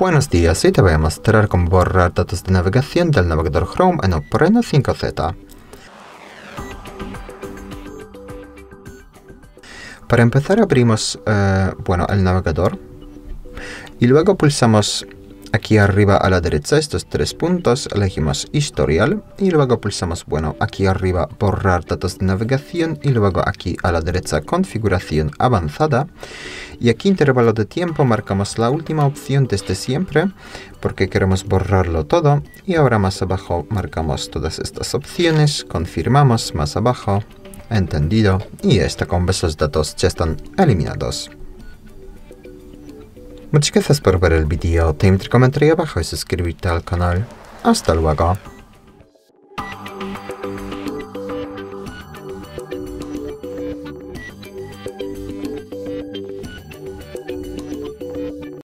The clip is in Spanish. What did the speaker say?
Buenos días, hoy te voy a mostrar cómo borrar datos de navegación del navegador Chrome en Opera 5Z. Para empezar abrimos eh, bueno, el navegador y luego pulsamos aquí arriba a la derecha estos tres puntos, elegimos historial y luego pulsamos, bueno, aquí arriba borrar datos de navegación y luego aquí a la derecha configuración avanzada y aquí intervalo de tiempo marcamos la última opción desde siempre porque queremos borrarlo todo y ahora más abajo marcamos todas estas opciones, confirmamos más abajo, entendido y esta con esos datos ya están eliminados. Muchas gracias por ver el vídeo, te invito a comentar abajo y suscribirte al canal. Hasta luego.